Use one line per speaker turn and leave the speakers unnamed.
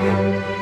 Música